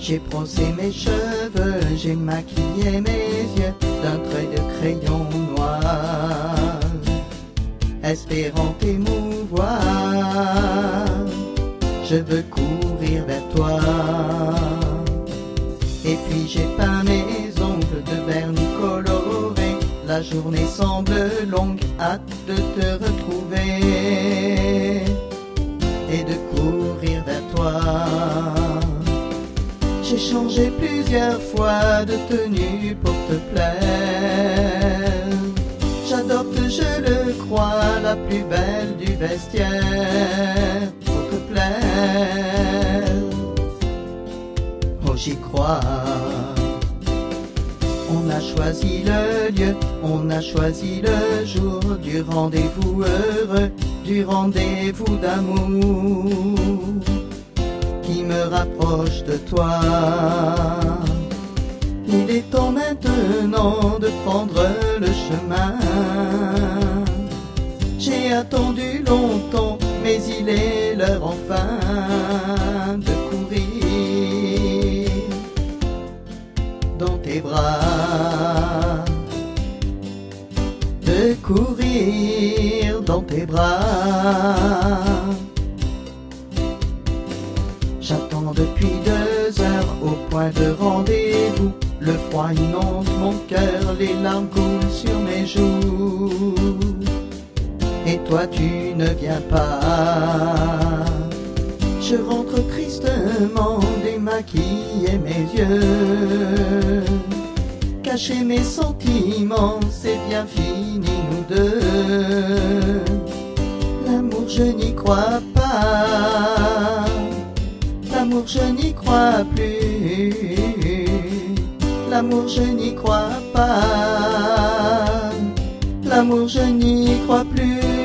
J'ai brossé mes cheveux, j'ai maquillé mes yeux d'un trait de crayon noir, espérant t'émouvoir. Je veux courir vers toi. Et puis j'ai peint mes ongles de vernis coloré. La journée semble longue, hâte de te retrouver changé plusieurs fois de tenue pour te plaire. J'adopte, je le crois, la plus belle du vestiaire pour te plaire. Oh, j'y crois. On a choisi le lieu, on a choisi le jour du rendez-vous heureux, du rendez-vous d'amour qui me rapproche de toi. Il est temps maintenant de prendre le chemin. J'ai attendu longtemps, mais il est l'heure enfin de courir dans tes bras. De courir dans tes bras. De rendez-vous. Le froid inonde mon cœur, les larmes coulent sur mes joues. Et toi tu ne viens pas. Je rentre tristement démaquiller mes yeux. Cacher mes sentiments, c'est bien fini nous deux. L'amour je n'y crois pas. Je n'y crois plus. L'amour je n'y crois pas. L'amour je n'y crois plus.